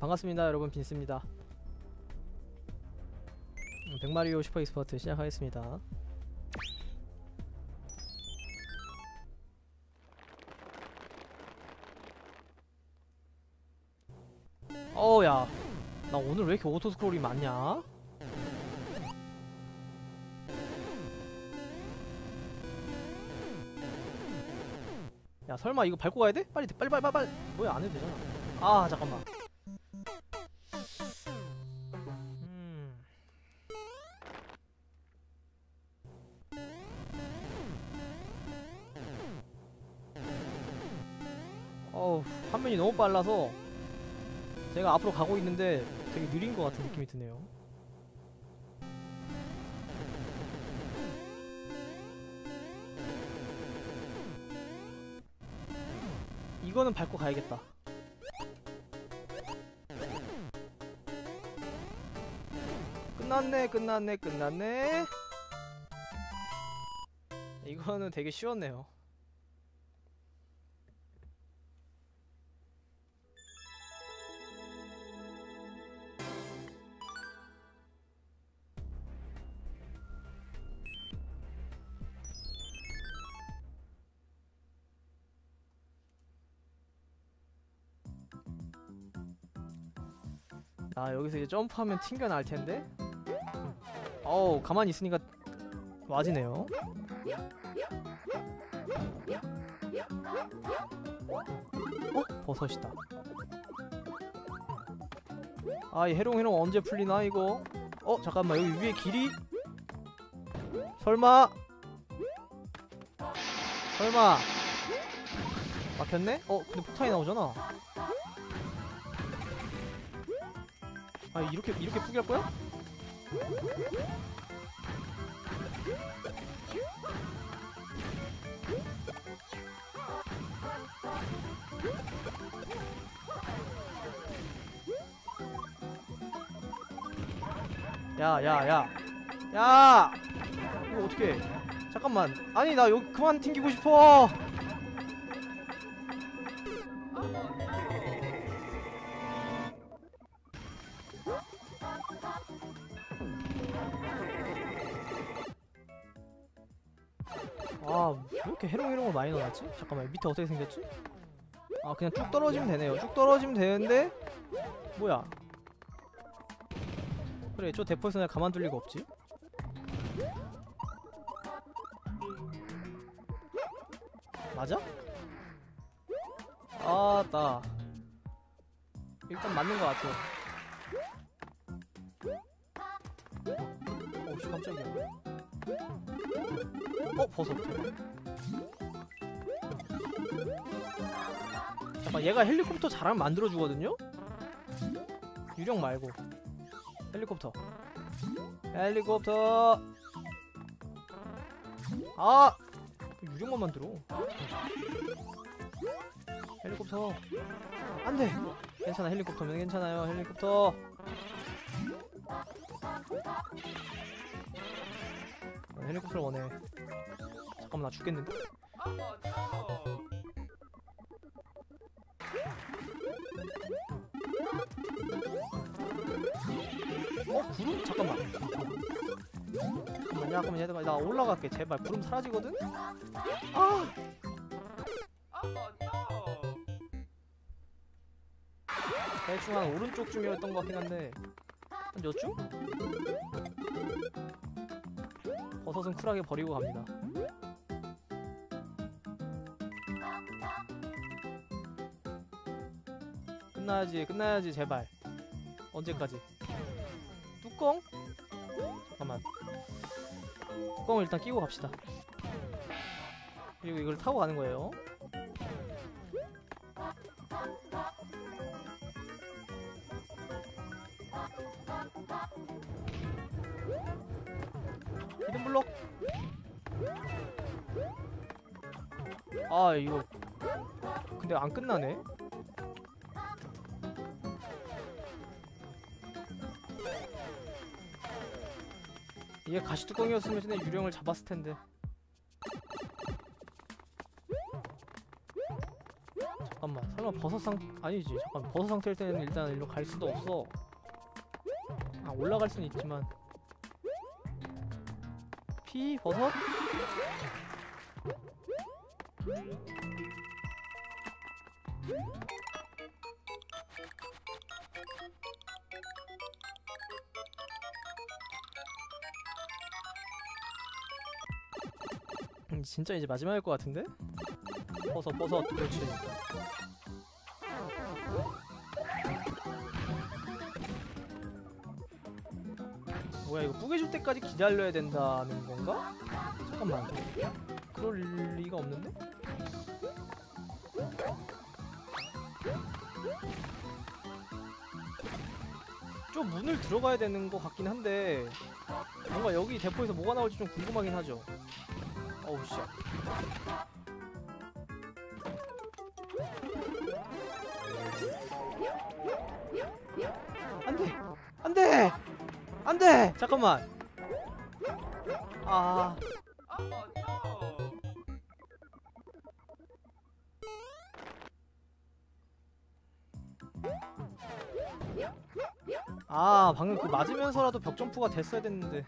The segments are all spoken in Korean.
반갑습니다 여러분. 빈스입니다. 음, 백마리오 Super Expert 시작하겠습니다. 어우야. 나 오늘 왜 이렇게 auto scroll이 많냐? 야 설마 이거 밟고 가야 돼? 빨리 빨리 빨리 빨리 뭐야 안 해도 되잖아. 아 잠깐만 어우 화면이 너무 빨라서 제가 앞으로 가고 있는데 되게 느린 것 같은 느낌이 드네요. 이거는 밟고 가야겠다. 끝났네 끝났네 끝났네. 이거는 되게 쉬웠네요 아 여기서 이제 점프하면 튕겨날 텐데? 어우 가만히 있으니까 와지네요. 어? 버섯이다. 아이 해롱해롱 언제 풀리나 이거? 어 잠깐만 여기 위에 길이? 설마? 설마? 막혔네? 어 근데 폭탄이 나오잖아 아 이렇게 이렇게 포기할 거야? 야, 야, 야. 야! 이거 어떻게 잠깐만. 아니, 나 여기 그만 튕기고 싶어! 넣어놨지? 잠깐만, 밑에 어떻게 생겼지? 아, 그냥 쭉 떨어지면 되네요. 쭉 떨어지면 되는데, 뭐야? 그래, 저 대포에서 내가 가만둘 리가 없지? 맞아? 아, 나. 일단 맞는 것 같아. 오씨, 깜짝이야. 어 버섯 잠깐 얘가 헬리콥터 잘하면 만들어주거든요? 유령 말고. 헬리콥터. 헬리콥터! 아! 유령만 만들어. 헬리콥터. 안돼! 괜찮아 헬리콥터면 괜찮아요 헬리콥터. 어, 헬리콥터를 원해. 잠깐만 나 죽겠는데? 잠깐만. 잠깐만 잠깐만 얘들아 나 올라갈게. 제발 구름 사라지거든? 아! 대충 한 오른쪽쯤이었던 것 같긴 한데. 한 여쯤? 버섯은 쿨하게 버리고 갑니다. 끝나야지 끝나야지 제발. 언제까지 뚜껑을 일단 끼고 갑시다. 그리고 이걸 타고 가는 거예요. 히든 블록. 아 이거 근데 안 끝나네 이게 가시뚜껑이었으면 전에 유령을 잡았을 텐데. 잠깐만 설마 버섯 상 아니지. 잠깐 버섯 상태일 때는 일단 일로 갈 수도 없어. 아 올라갈 수는 있지만. 피 버섯 진짜 이제 마지막일 것 같은데? 버섯 버섯 그렇지 뭐야 이거 뿌개줄 때까지 기다려야 된다는 건가? 잠깐만 그럴 리가 없는데? 좀 문을 들어가야 되는 것 같긴 한데 뭔가 여기 대포에서 뭐가 나올지 좀 궁금하긴 하죠 어우 씨. 안돼. 안돼. 안돼. 잠깐만. 아! 아 방금 그 맞으면서라도 벽 점프가 됐어야 됐는데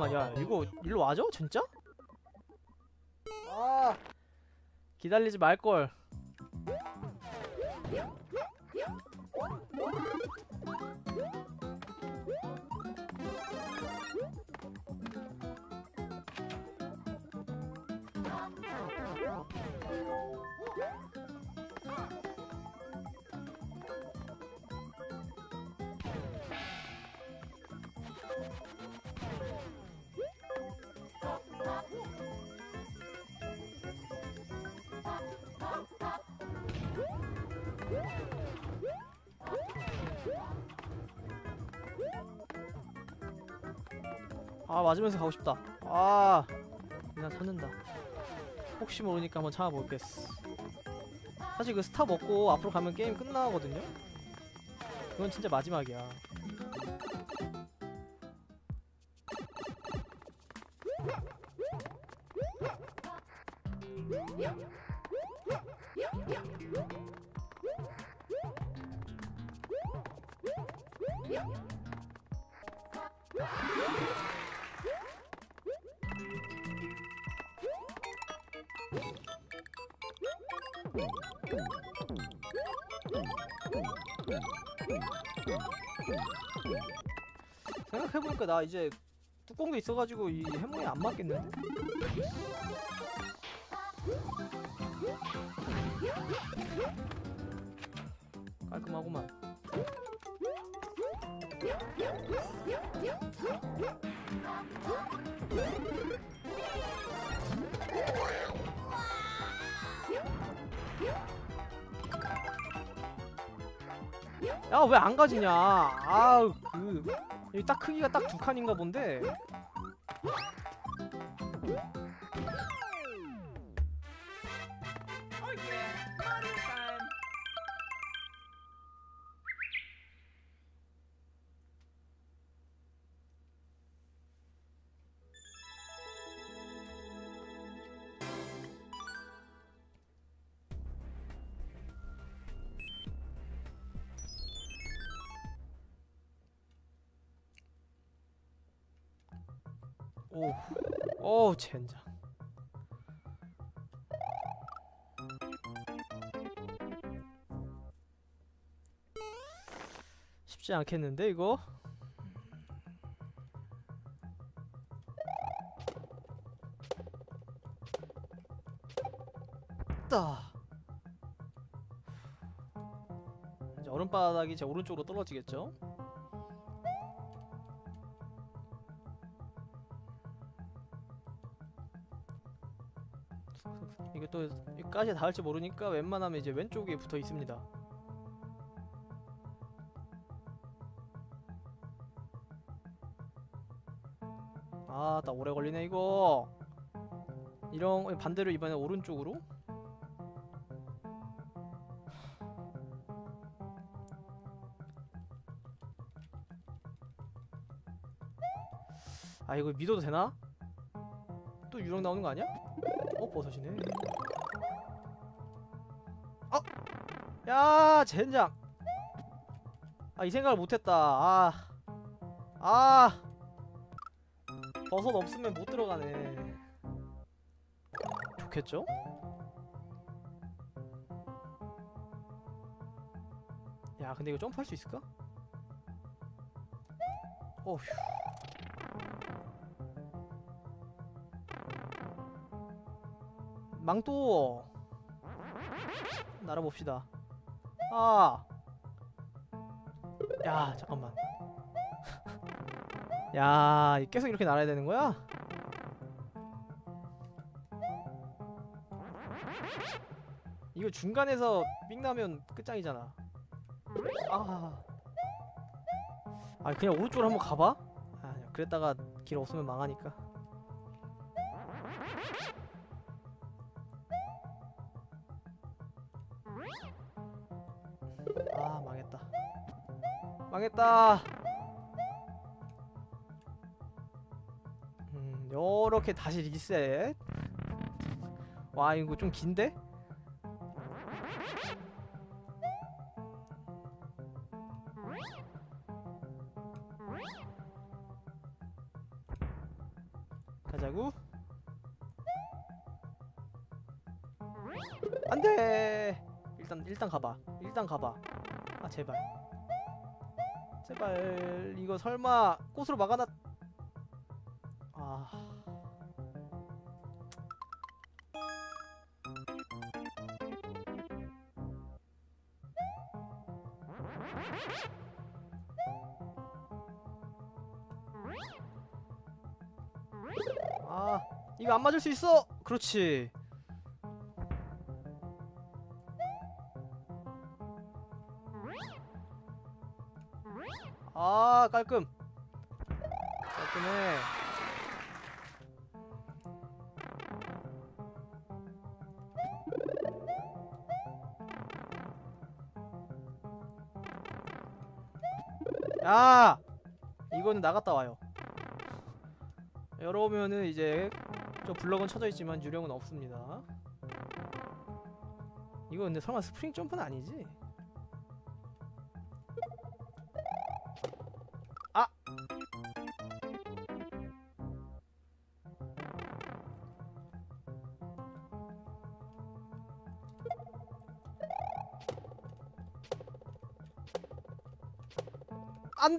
잠깐만 야 이거 일로 와줘? 진짜? 아. 기다리지 말걸 아 맞으면서 가고 싶다. 아 그냥 찾는다. 혹시 모르니까 한번 참아볼겠어. 사실 그 스타 먹고 앞으로 가면 게임 끝나거든요? 그건 진짜 마지막이야 생각해보니까 나 이제 뚜껑도 있어가지고 이 해몽이 안 맞겠는데? 깔끔하구만. 야 왜 안 가지냐? 아우 그 여기 딱 크기가 딱 두 칸인가 본데 오, 오 젠장. 쉽지 않겠는데 이거? 따. 이제 얼음바닥이 제 오른쪽으로 떨어지겠죠? 또 여기까지 닿을지 모르니까 웬만하면 이제 왼쪽에 붙어 있습니다. 아, 나 오래 걸리네 이거. 이런 반대로 이번에 오른쪽으로. 아 이거 믿어도 되나? 또 유령 나오는 거 아니야? 어 버섯이네. 어, 야 젠장. 아 이 생각을 못했다. 아, 아 버섯 없으면 못 들어가네. 좋겠죠? 야 근데 이거 점프할 수 있을까? 어휴 망토 날아봅시다 아! 야 잠깐만 야이 계속 이렇게 날아야 되는 거야? 이거 중간에서 삑 나면 끝장이잖아 아. 아 그냥 오른쪽으로 한번 가봐? 아 그랬다가 길 없으면 망하니까 아 망했다. 망했다. 음 요렇게 다시 리셋. 와 이거 좀 긴데? 가자구. 안돼! 일단 일단 가봐. 일단 가봐. 아 제발 제발 이거 설마 꽃으로 막아놨 아 아, 이거 안 맞을 수 있어. 그렇지. 깔끔. 깔끔해. 야! 이거는 나갔다 와요. 여러면은 이제 저 블럭은 쳐져 있지만 유령은 없습니다. 이거 근데 설마 스프링 점프는 아니지?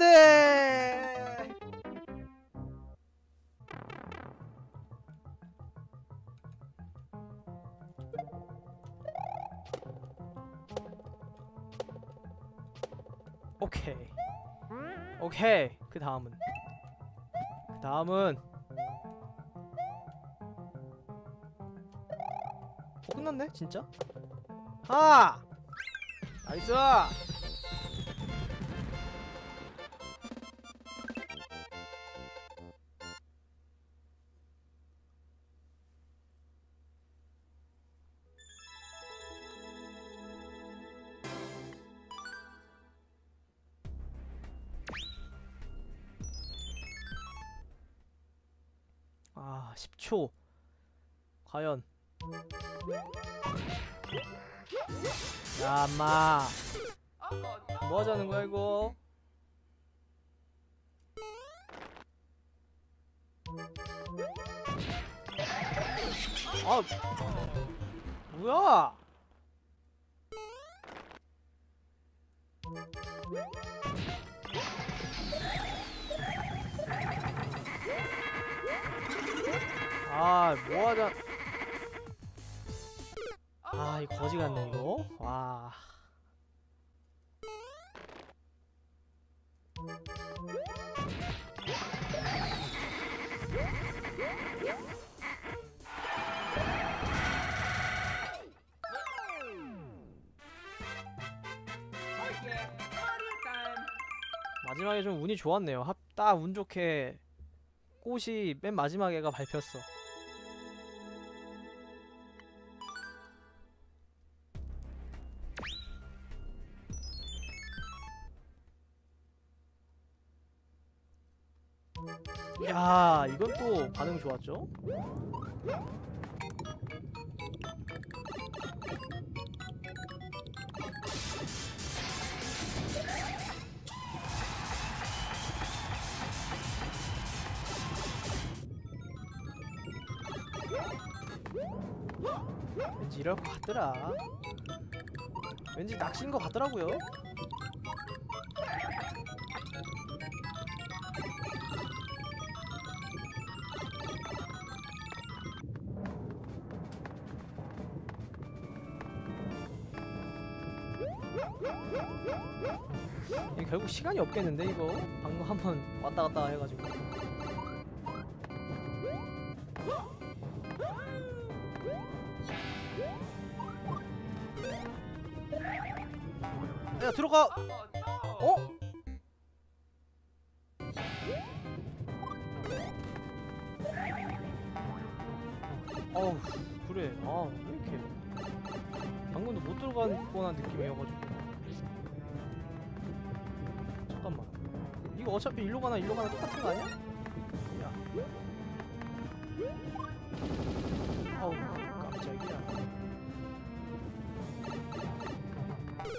안 돼! 오케이. 오케이. 그 다음은. 그 다음은. 어, 끝났네? 진짜? 하! 나이스! 야, no! 뭐 하자는 거야, 이거? 아, 뭐야? 아, 뭐 하자. 아, 이 거지 같네, 이거. 와. 마지막에 좀 운이 좋았네요. 딱 운 좋게 꽃이 맨 마지막에가 밟혔어. 반응 좋았죠? 왠지 이럴 것 같더라. 왠지 낚시인 것 같더라고요. 시간이 없겠는데 이거? 방금 한 번 왔다 갔다 해가지고. 야 들어가! 어? 어우 그래. 아왜 이렇게. 방금도 못 들어간 뻔한 느낌이어가지고 어차피 일로 가나 일로 가나 똑같은 거 아니야? 야 아우 깜짝이야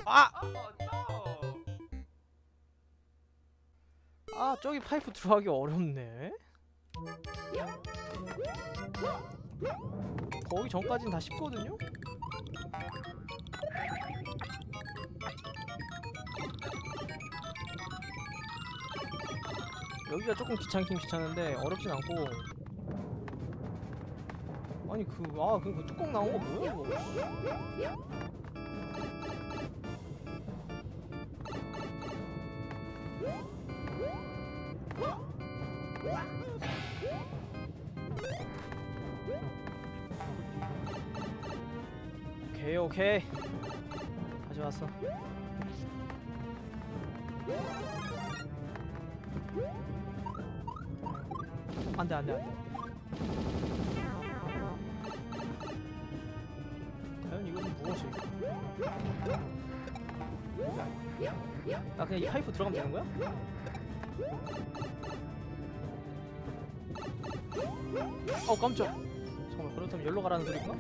아! 아 저기 파이프 들어가기 어렵네 거기 전까지는 다 쉽거든요? 여기가 조금 귀찮긴 귀찮은데 어렵진 않고. 아니 그 아 그, 그 뚜껑 나온 거 뭐야 이거 안돼 안돼 안돼 과연 이건 무엇이 나 그냥 이 파이프 들어가면 되는 거야? 어 깜짝 잠깐만 그렇다면 열로 가라는 소리인가?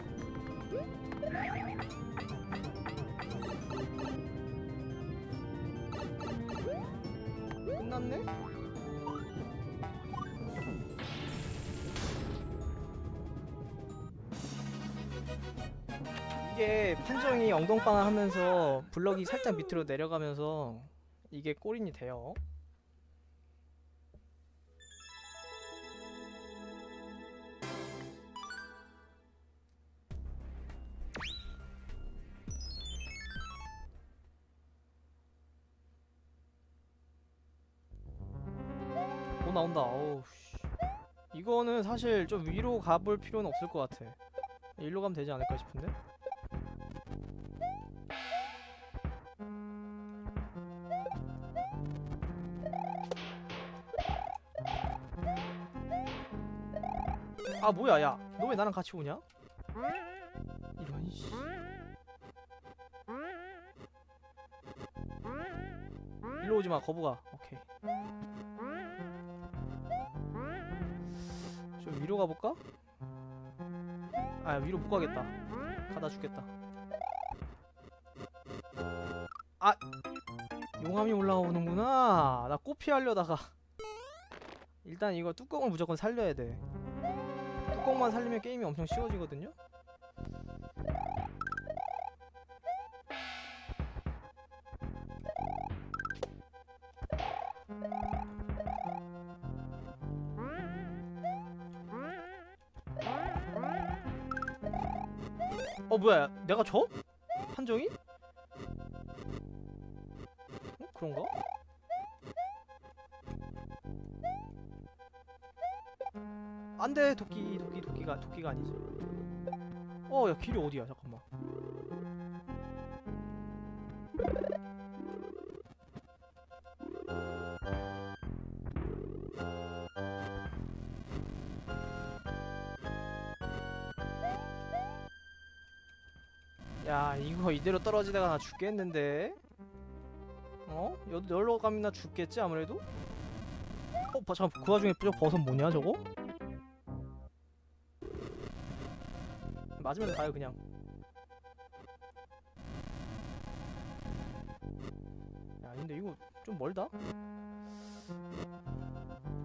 끝났네? 이게 판정이 엉덩방아 하면서 블럭이 살짝 밑으로 내려가면서 이게 꼬린이 돼요. 오 나온다. 어우 씨. 이거는 사실 좀 위로 가볼 필요는 없을 것 같아. 일로 가면 되지 않을까 싶은데. 아 뭐야 야. 너 왜 나랑 같이 오냐? 이런 씨. 일로 오지마 거북아. 오케이. 좀 위로 가볼까? 아 위로 못 가겠다. 가다 죽겠다. 아! 용암이 올라오는구나. 나 꽃피 하려다가. 일단 이거 뚜껑을 무조건 살려야 돼 뚜껑만 살리면 게임이 엄청 쉬워지거든요 어 뭐야 내가 져? 판정이? 어? 그런가? 안돼 도끼 도끼 도끼가 도끼가 아니지 어 야 길이 어디야 잠깐만 야 이거 이대로 떨어지다가 나 죽겠는데 어? 여, 여기로 가면 나 죽겠지 아무래도? 어, 봐, 잠깐 그 와중에 저 버섯 뭐냐 저거? 맞으면 가요 그냥. 야 근데 이거 좀 멀다?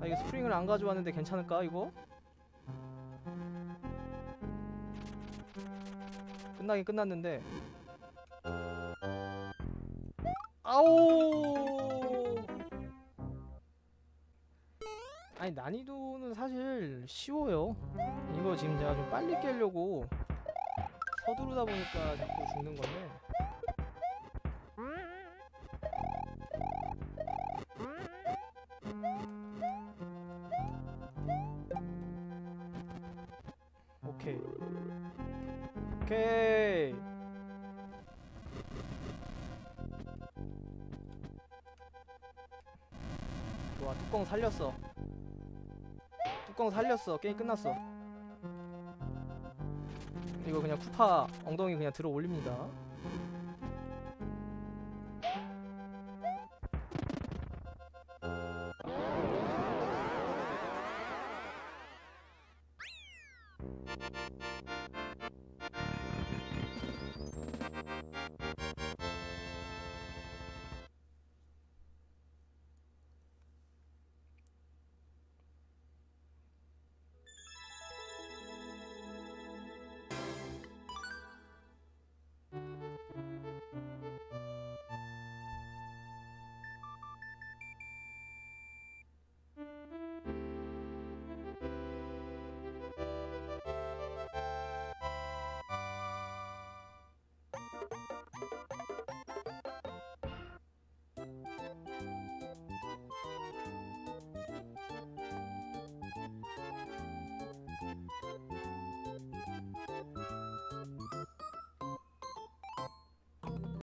아 이거 스프링을 안 가져왔는데 괜찮을까 이거? 끝나긴 끝났는데 아오 아니 난이도는 사실 쉬워요 이거 지금 제가 좀 빨리 깨려고 서두르다 보니까 자꾸 죽는 건데 오케이. 오케이. 좋아 뚜껑 살렸어. 뚜껑 살렸어. 게임 끝났어 이거 그냥 쿠파 엉덩이 그냥 들어 올립니다